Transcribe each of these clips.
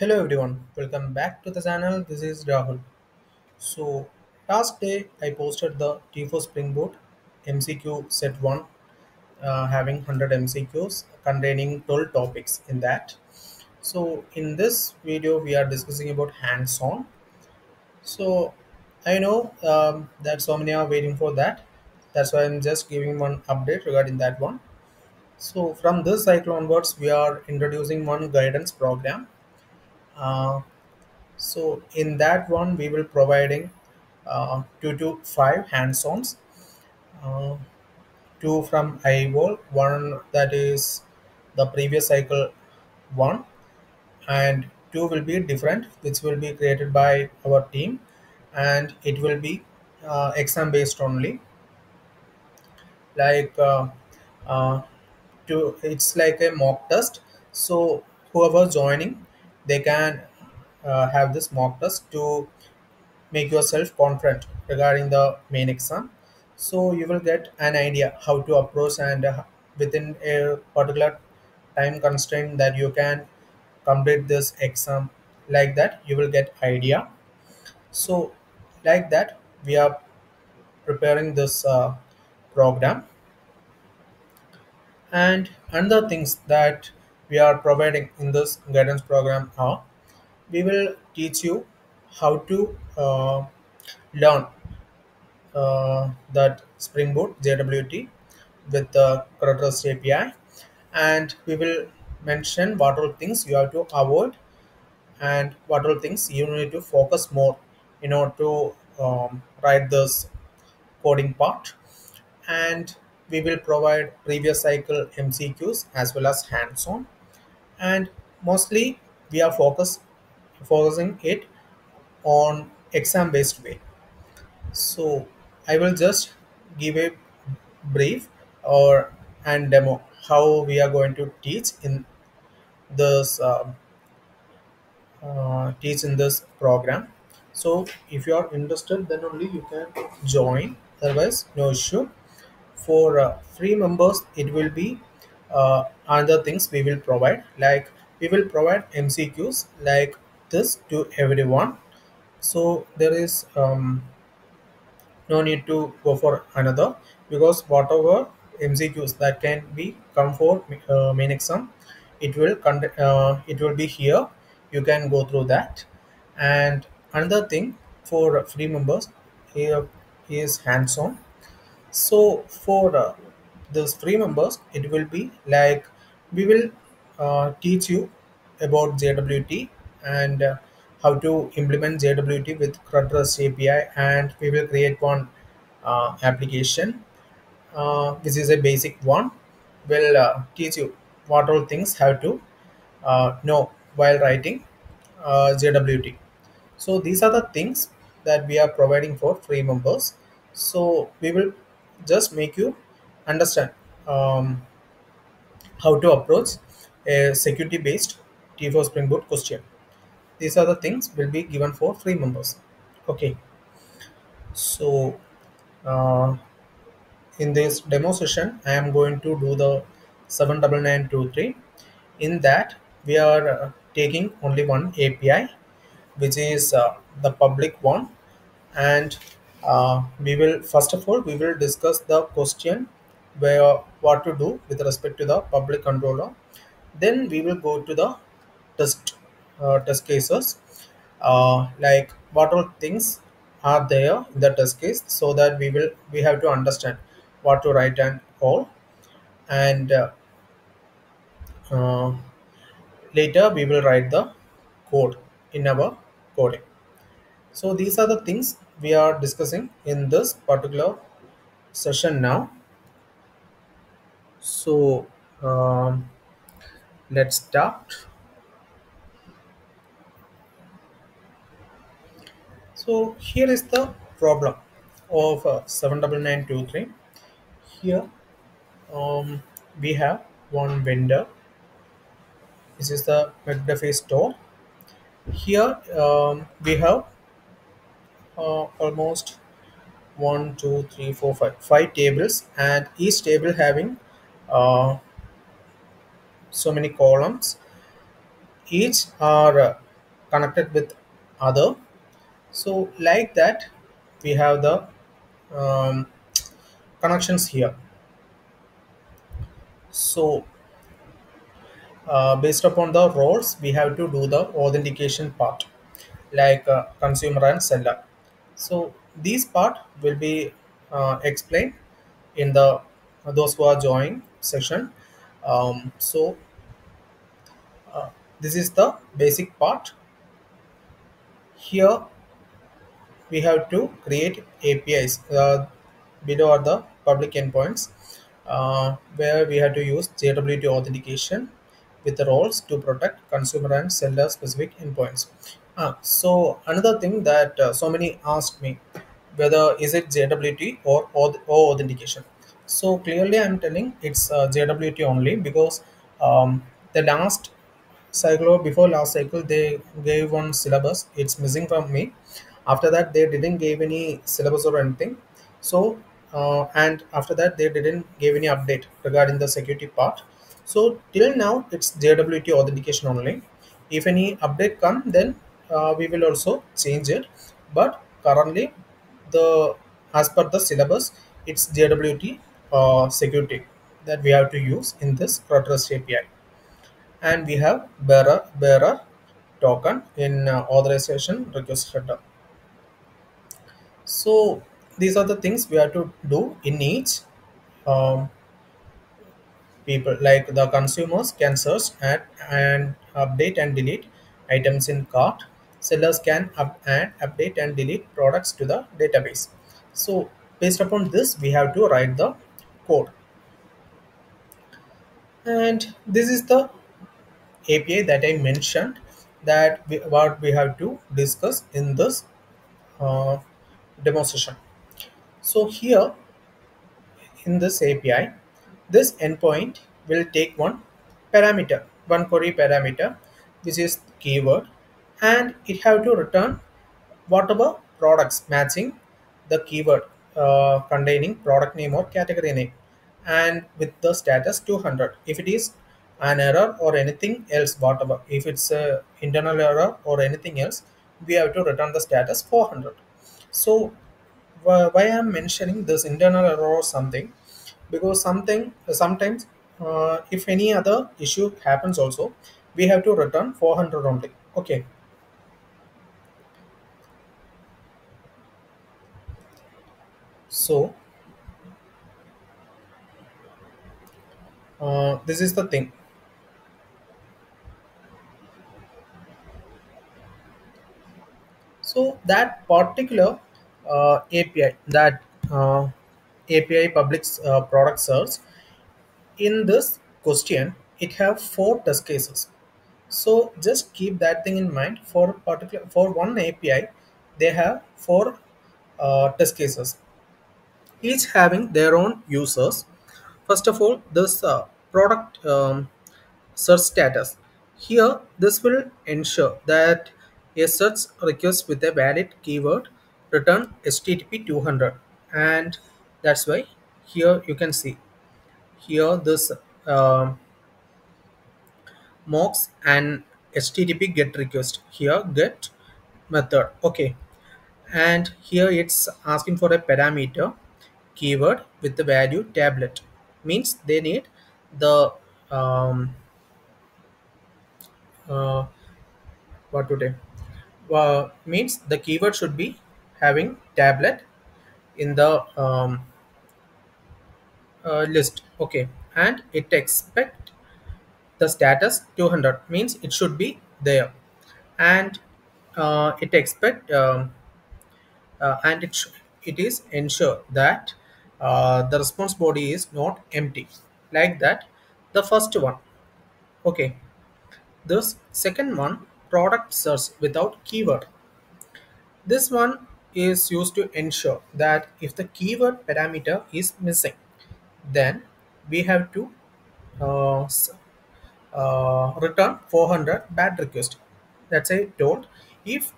Hello everyone, welcome back to the channel. This is Rahul. So last day I posted the T4 Spring Boot MCQ set 1 uh, having 100 MCQs containing 12 topics in that. So in this video we are discussing about hands-on. So I know um, that so many are waiting for that. That's why I'm just giving one update regarding that one. So from this cycle onwards we are introducing one guidance program. Uh, So in that one, we will providing uh, two to five hands-ons, uh, two from iWall, one that is the previous cycle one, and two will be different, which will be created by our team, and it will be uh, exam based only. Like uh, uh, to it's like a mock test. So whoever joining, they can uh, have this mock test to make yourself confident regarding the main exam. So you will get an idea how to approach and uh, within a particular time constraint that you can complete this exam. Like that you will get idea. So like that we are preparing this uh, program. And another things that we are providing in this guidance program are we will teach you how to uh, learn uh, that Spring Boot JWT with the CRUD REST API, and we will mention what all things you have to avoid and what all things you need to focus more in order to um, write this coding part. And we will provide previous cycle MCQs as well as hands-on, and mostly we are focus focusing it on exam-based way So I will just give a brief or and demo how we are going to teach in this uh, uh, teach in this program. So if you are interested, then only you can join. Otherwise, no issue. For uh, free members, it will be uh, other things we will provide. Like we will provide MCQs like this to everyone. So there is um, no need to go for another because whatever MCQs that can be come for uh, main exam, it will uh, it will be here. You can go through that. And another thing for free members here is hands-on. So for uh, those free members, it will be like we will uh, teach you about JWT and uh, how to implement JWT with CRUD REST API, and we will create one uh, application. Uh, this is a basic one. Will uh, teach you what all things have to uh, know while writing uh, JWT. So these are the things that we are providing for free members. So we will just make you understand um, how to approach a security based T4 Spring Boot question. These are the things will be given for free members. Okay, so uh, in this demo session, I am going to do the 79923. In that, we are uh, taking only one API, which is uh, the public one. And uh, we will, first of all, we will discuss the question where what to do with respect to the public controller. Then we will go to the test uh, test cases. Uh, like what all things are there in the test case so that we will we have to understand what to write and all. And uh, uh, later we will write the code in our coding. So these are the things we are discussing in this particular session now so um, let's start. So here is the problem of uh, 79923 here um, we have one vendor. This is the McDuffie store. Here um, we have uh, almost one two three four five five tables and each table having uh, so many columns. Each are uh, connected with other. So like that we have the um, connections here. So uh, based upon the roles we have to do the authentication part like uh, consumer and seller. So these part will be uh, explained in the those who are joining session. Um, so this is the basic part. Here we have to create apis uh, below are the public endpoints uh, where we have to use jwt authentication with the roles to protect consumer and seller specific endpoints. Ah, so another thing that uh, so many asked me whether is it JWT or, auth- or authentication. So clearly I'm telling it's uh, JWT only because um, the last cycle or before last cycle they gave one syllabus. It's missing from me. After that they didn't give any syllabus or anything. So uh, and after that they didn't give any update regarding the security part. So till now it's jwt authentication only. If any update come then uh, we will also change it. But currently the as per the syllabus it's jwt uh, security that we have to use in this CRUD REST api and we have bearer bearer token in uh, authorization request header so these are the things we have to do in each um, people like the consumers can search at and update and delete items in cart. Sellers can up and update and delete products to the database. So based upon this we have to write the code. And this is the api that i mentioned that we, what we have to discuss in this uh, demonstration. So here in this API, this endpoint will take one parameter, one query parameter, which is keyword, and it have to return whatever products matching the keyword uh, containing product name or category name, and with the status 200. If it is an error or anything else, whatever, if it's a internal error or anything else, we have to return the status 400. So why i'm mentioning this internal error or something because something sometimes uh, if any other issue happens also we have to return 400 only okay so uh, this is the thing. So that particular uh, api that uh, api public uh, product search in this question it have four test cases. So just keep that thing in mind. For particular for one api they have four uh, test cases each having their own users. First of all this uh, product um, search status. Here this will ensure that a search request with a valid keyword return http 200 and that's why here you can see here this um mocks and http get request. Here get method. Okay. And here it's asking for a parameter keyword with the value tablet. Means they need the um, uh, what to say uh, means the keyword should be having tablet in the um, uh, list. Okay. And it expect the status 200 means it should be there. And uh, it expect um, uh, and it it is ensure that uh, the response body is not empty like that the first one. Okay. This second one product search without keyword. This one is used to ensure that if the keyword parameter is missing then we have to uh, uh, return 400 bad request. That's i told if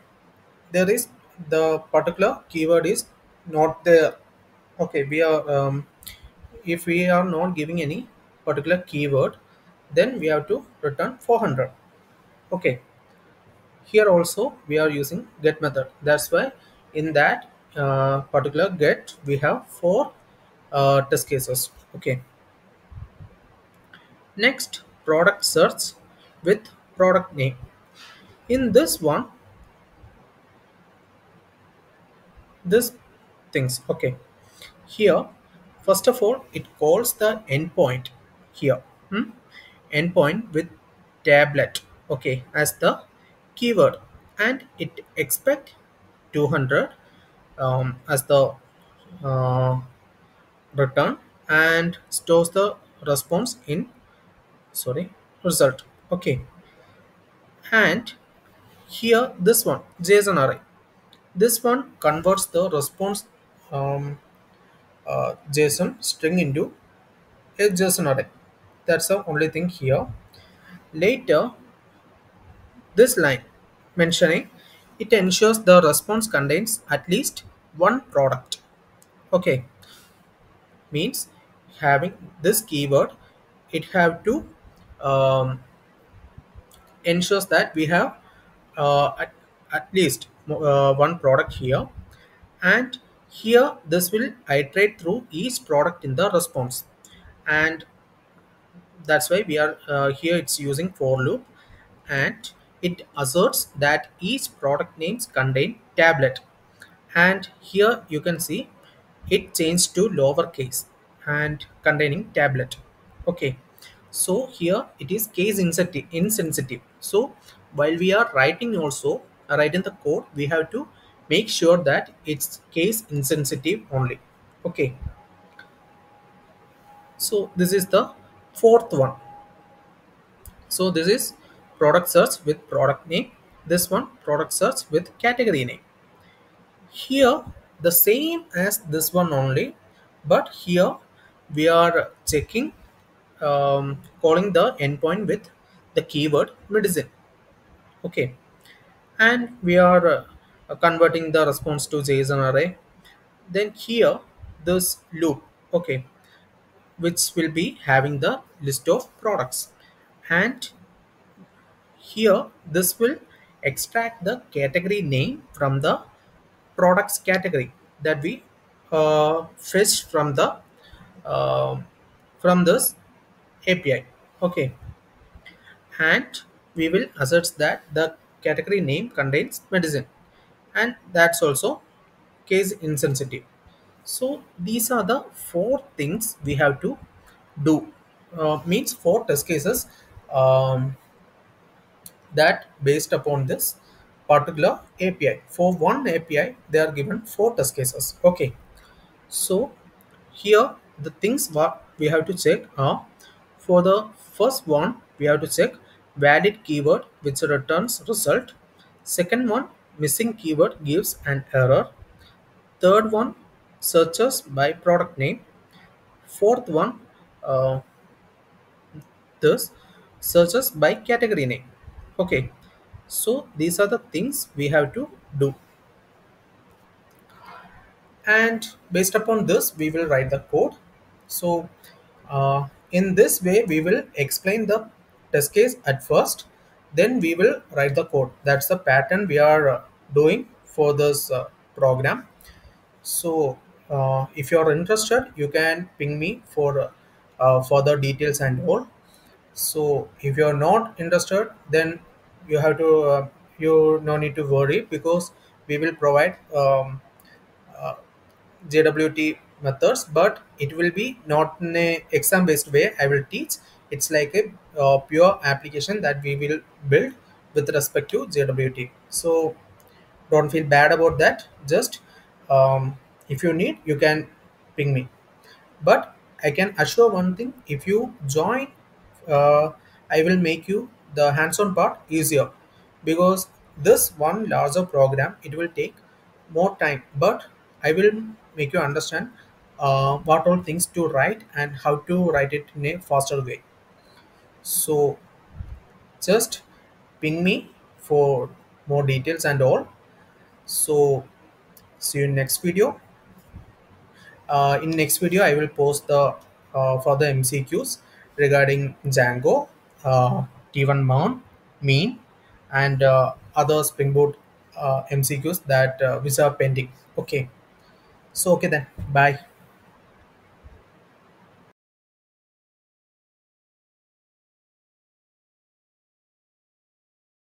there is the particular keyword is not there okay we are um, if we are not giving any particular keyword then we have to return 400 okay. Here also we are using get method. That's why in that uh, particular get we have four uh, test cases. Okay. Next product search with product name. In this one this things. Okay here first of all it calls the endpoint here hmm? endpoint with tablet okay as the keyword. And it expect 200 um, as the uh, return and stores the response in sorry result okay. And here this one json array this one converts the response um, uh, json string into a json array that's the only thing here. Later this line mentioning it ensures the response contains at least one product. Okay. Means having this keyword it have to um, ensures that we have uh, at, at least uh, one product here. And here this will iterate through each product in the response. And that's why we are uh, here it's using for loop. And it asserts that each product names contain tablet. And here you can see it changed to lowercase and containing tablet. Okay. So here it is case insensitive. So while we are writing also writing the code we have to make sure that it's case insensitive only. Okay. So this is the fourth one. So this is product search with product name. This one product search with category name. Here the same as this one only but here we are checking um, calling the endpoint with the keyword medicine. Okay. And we are uh, converting the response to json array. Then here this loop okay which will be having the list of products. And here this will extract the category name from the products category that we uh, fetched from the uh, from this API. Okay, and we will assert that the category name contains medicine, and that's also case insensitive. So these are the four things we have to do. Uh, means four test cases um, that based upon this particular API. For one API, they are given four test cases. Okay, so here the things what we have to check are for the first one we have to check valid keyword which returns result. Second one missing keyword gives an error. Third one searches by product name. Fourth one uh, this searches by category name. Okay, so these are the things we have to do and based upon this we will write the code so uh, in this way we will explain the test case at first then we will write the code that's the pattern we are uh, doing for this uh, program so uh, if you are interested you can ping me for uh, further details and all so if you are not interested then you have to you no need to worry because we will provide um, uh, JWT methods, but it will be not in a exam based way. I will teach. It's like a uh, pure application that we will build with respect to JWT. So don't feel bad about that. Just um, if you need, you can ping me. But i can assure one thing if you join uh, i will make you the hands-on part easier. Because this one larger program it will take more time. But i will make you understand uh, what all things to write and how to write it in a faster way. So just ping me for more details and all so see you in next video Uh, in next video, I will post the uh, the MCQs regarding Django, uh, T1 mount, mean, and uh, other Spring Boot uh, MCQs that uh, which are pending. Okay, so okay then, bye.